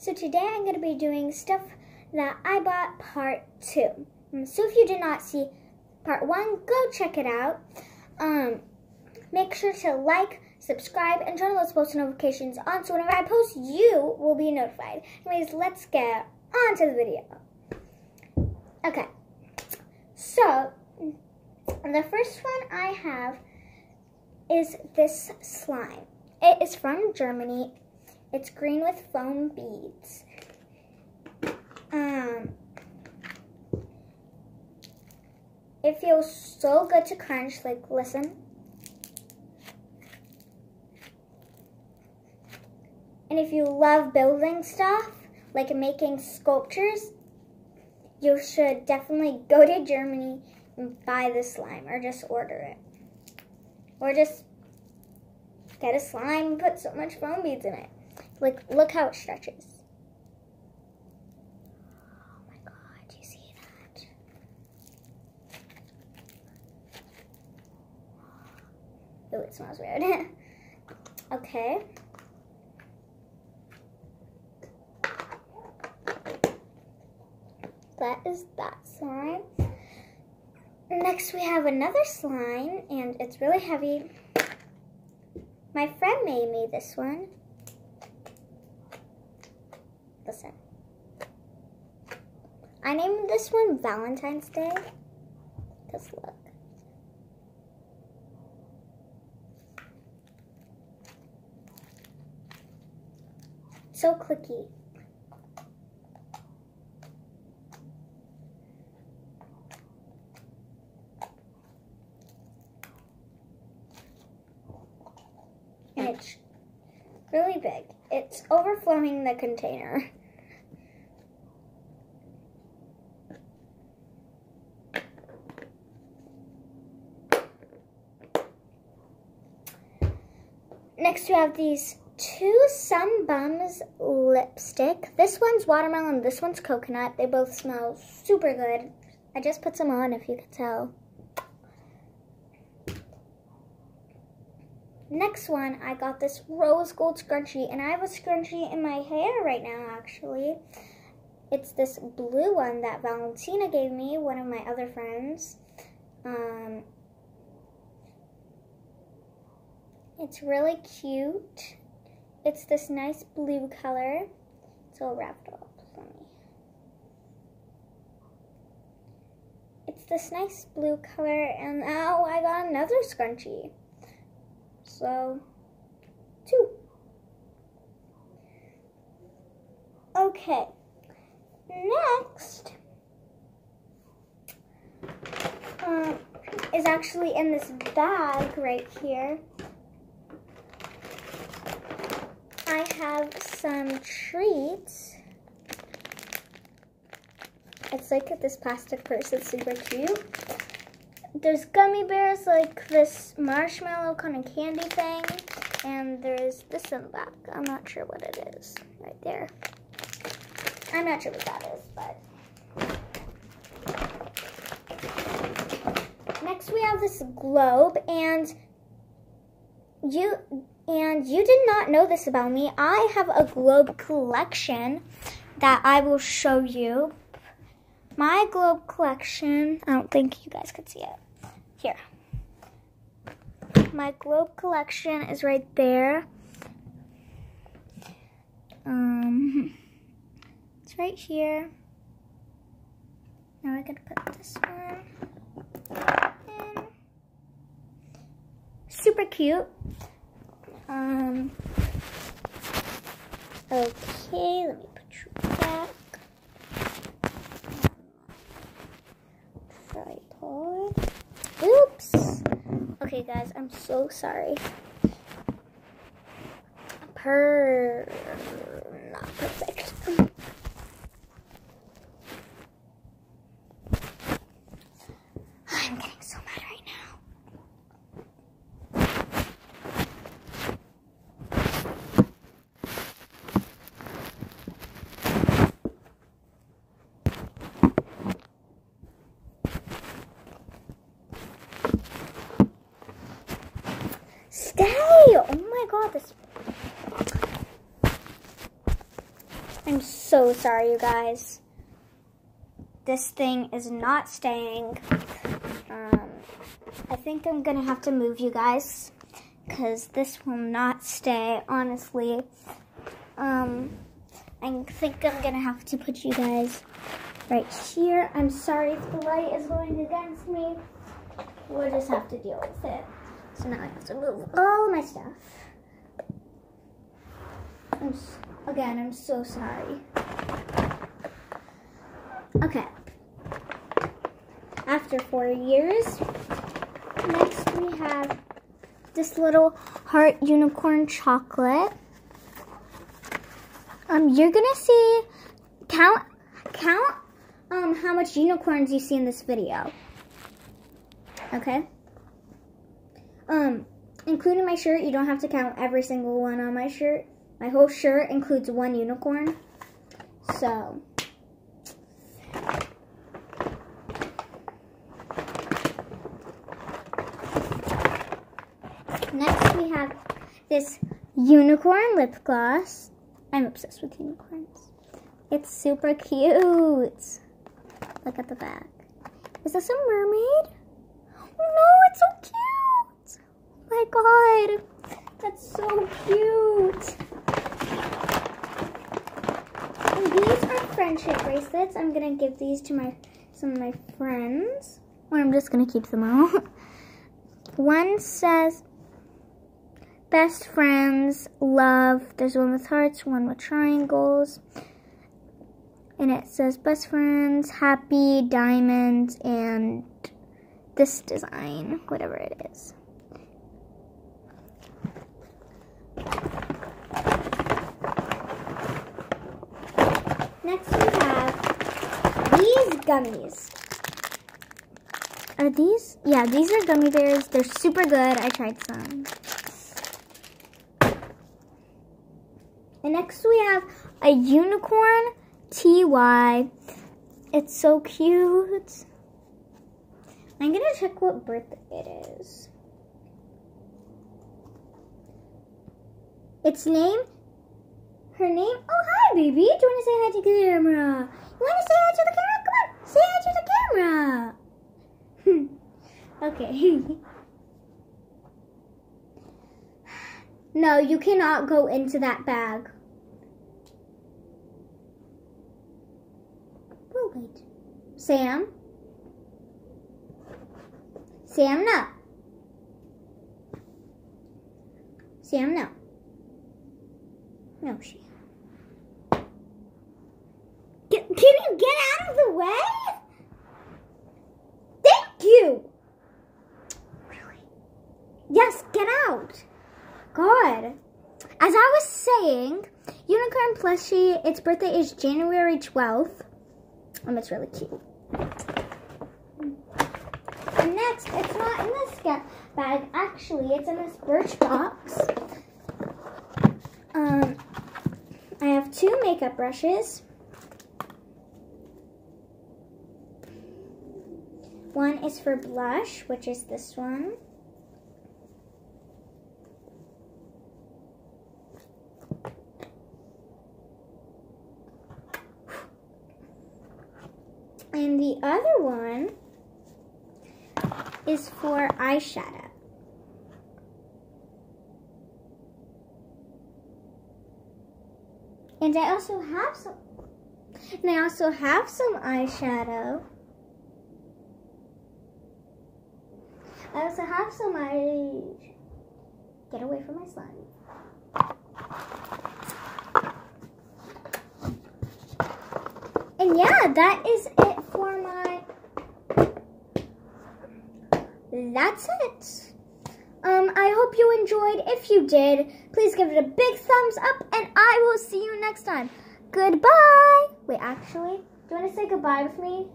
So today I'm going to be doing stuff that I bought part two. Um, so if you did not see part one, go check it out. Um, make sure to like, subscribe, and turn those post notifications on so whenever I post, you will be notified. Anyways, let's get on to the video. Okay, so the first one I have is this slime. It is from Germany. It's green with foam beads. Um, it feels so good to crunch. Like, listen. And if you love building stuff, like making sculptures, you should definitely go to Germany and buy the slime or just order it. Or just get a slime and put so much foam beads in it. Like, look how it stretches. Oh my god, you see that? It smells weird. okay. That is that slime. Next we have another slime and it's really heavy. My friend made me this one. I named this one Valentine's Day. Just look. So clicky. And it's really big. It's overflowing the container. Next we have these two Sun Bums lipstick. This one's watermelon, this one's coconut. They both smell super good. I just put some on if you could tell. Next one, I got this rose gold scrunchie, and I have a scrunchie in my hair right now, actually. It's this blue one that Valentina gave me, one of my other friends. Um, it's really cute. It's this nice blue color. It's all wrapped up. Me. It's this nice blue color, and now I got another scrunchie. So, two. Okay. Next um, is actually in this bag right here. I have some treats. It's like this plastic purse. It's super cute there's gummy bears like this marshmallow kind of candy thing and there's this in the back i'm not sure what it is right there i'm not sure what that is but next we have this globe and you and you did not know this about me i have a globe collection that i will show you my globe collection. I don't think you guys could see it. Here. My globe collection is right there. Um, it's right here. Now I gotta put this one in. Super cute. Um, okay, let me put you back. tripod. Oops. Okay, guys, I'm so sorry. Per not perfect. I'm getting so mad right now. Stay! Oh my this. I'm so sorry, you guys. This thing is not staying. Um, I think I'm gonna have to move you guys because this will not stay, honestly. Um, I think I'm gonna have to put you guys right here. I'm sorry if the light is going against me. We'll just have to deal with it. So now I have to move all my stuff. I'm, again, I'm so sorry. Okay. After four years, next we have this little heart unicorn chocolate. Um, you're gonna see, count, count, um, how much unicorns you see in this video. Okay? Um, including my shirt, you don't have to count every single one on my shirt. My whole shirt includes one unicorn. So, next we have this unicorn lip gloss. I'm obsessed with unicorns. It's super cute. Look at the back. Is this a mermaid? No, it's so cute. Oh my god. That's so cute. And these are friendship bracelets. I'm gonna give these to my some of my friends. Or I'm just gonna keep them all. One says best friends, love. There's one with hearts, one with triangles. And it says best friends, happy, diamonds, and this design, whatever it is. Next we have these gummies. Are these? Yeah, these are gummy bears. They're super good. I tried some. And next we have a unicorn TY. It's so cute. I'm gonna check what birthday it is. Its name, her name, oh hi baby, do you wanna say hi to the camera? You wanna say hi to the camera? Come on, say hi to the camera. okay. no, you cannot go into that bag. Oh wait. Sam? Sam, no. Sam, no. No, she. Get, can you get out of the way? Thank you. Really? Yes, get out. God. As I was saying, Unicorn Plushie, its birthday is January 12th. And it's really cute. And next, it's not in this bag. Actually, it's in this Birchbox. Um, I have two makeup brushes. One is for blush, which is this one. And the other one is for eyeshadow. And I also have some, and I also have some eyeshadow. I also have some eye, get away from my slime. And yeah, that is it for my, that's it. Um, I hope you enjoyed. If you did, please give it a big thumbs up, and I will see you next time. Goodbye. Wait, actually, do you want to say goodbye with me?